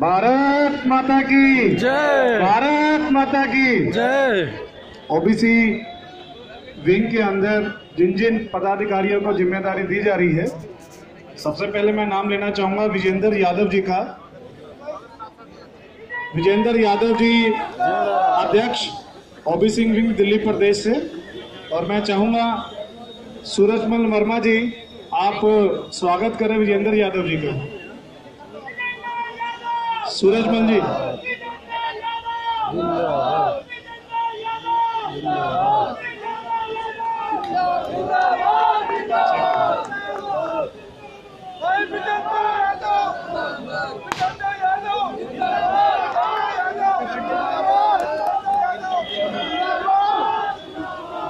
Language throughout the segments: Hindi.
भारत माता की। जय। भारत माता की। जय। ओबीसी विंग के अंदर जिन जिन पदाधिकारियों को ज़िम्मेदारी दी जा रही है सबसे पहले मैं नाम लेना चाहूँगा विजेंद्र यादव जी का। विजेंद्र यादव जी अध्यक्ष ओबीसी विंग दिल्ली प्रदेश से और मैं चाहूँगा सूरजमल वर्मा जी आप स्वागत करें विजेंद्र यादव जी का। सूरजमल जी।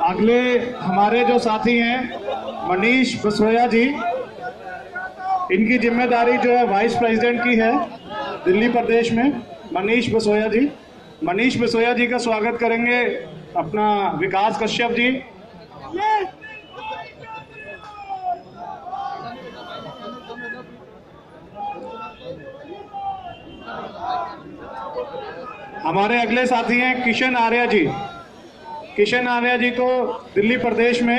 अगले हमारे जो साथी हैं, मनीष बसोया जी, इनकी ज़िम्मेदारी जो है वाइस प्रेसिडेंट की है। दिल्ली प्रदेश में मनीष बसोया जी। मनीष बसोया जी का स्वागत करेंगे अपना विकास कश्यप जी। हमारे अगले साथी हैं किशन आर्या जी। किशन आर्या जी को दिल्ली प्रदेश में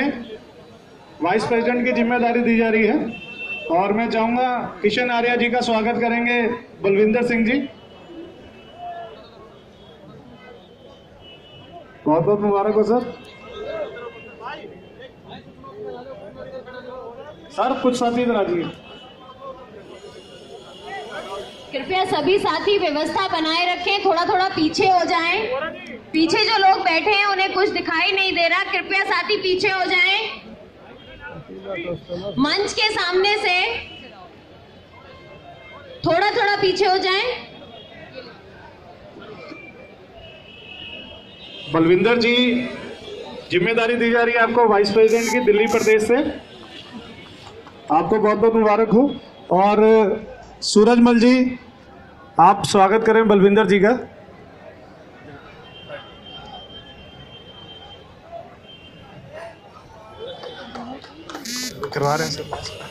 वाइस प्रेसिडेंट की ज़िम्मेदारी दी जा रही है। और मैं चाहूँगा किशन आर्या जी का स्वागत करेंगे। बलविंदर सिंह जी। बहुत बहुत मुबारक हो, सर। सर, कुछ साथी इधर कृपया सभी साथी व्यवस्था बनाए रखें थोड़ा थोड़ा पीछे हो जाएँ। पीछे जो लोग बैठे हैं, उन्हें कुछ दिखाई नहीं दे रहा। कृपया साथी पीछे हो जाएँ। मंच के सामने से थोड़ा थोड़ा पीछे हो जाएँ। बलविंदर जी, ज़िम्मेदारी दी जा रही है आपको वाइस प्रेसिडेंट की दिल्ली प्रदेश से। आपको बहुत बहुत मुबारक हो। और, सूरजमल जी, आप स्वागत करें बलविंदर जी का। करवा रहे हैं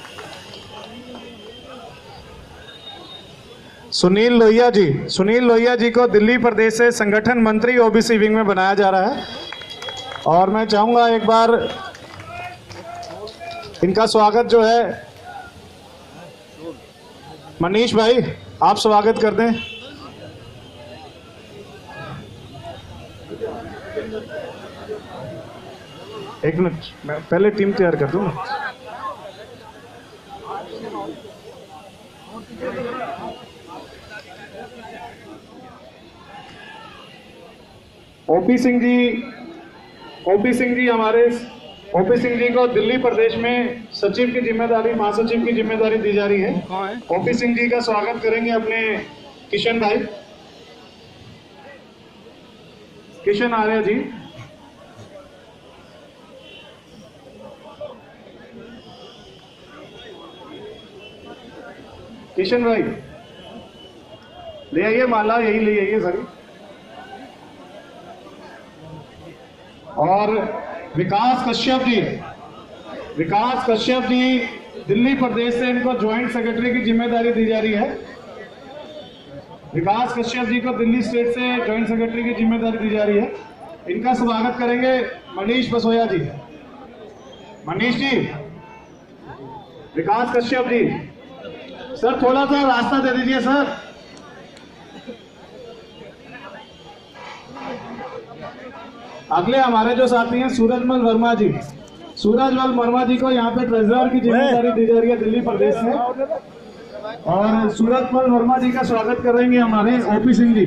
सुनील लोहिया जी, सुनील लोहिया जी को दिल्ली प्रदेश से संगठन मंत्री ओबीसी विंग में बनाया जा रहा है। और मैं चाहूँगा एक बार इनका स्वागत जो है, मनीष भाई, आप स्वागत कर दें। एक मिनट, मैं पहले टीम तैयार कर दूँ ओपी सिंह जी ओपी सिंह जी हमारे ओपी सिंह जी को दिल्ली प्रदेश में सचिव की ज़िम्मेदारी महासचिव की ज़िम्मेदारी दी जा रही है। ओपी सिंह जी का स्वागत करेंगे अपने किशन भाई। किशन आर्य जी। किशन भाई, ले आइए माला, यही ले आइए सारी। और विकास कश्यप जी, विकास कश्यप जी, दिल्ली प्रदेश से इनको ज्वाइंट सेक्रेटरी की ज़िम्मेदारी दी जा रही है। विकास कश्यप जी को दिल्ली स्टेट से ज्वाइंट सेक्रेटरी की ज़िम्मेदारी दी जा रही है। इनका स्वागत करेंगे मनीष बसोया जी। मनीष जी, विकास कश्यप जी सर थोड़ा सा रास्ता दे दीजिए, सर। अगले हमारे जो साथी हैं, सूरजमल वर्मा जी। सूरजमल वर्मा जी को यहाँ पे ट्रेजरर की ज़िम्मेदारी दी जा रही है दिल्ली प्रदेश से। और सूरजमल वर्मा जी का स्वागत करेंगे हमारे ओपी सिंह जी।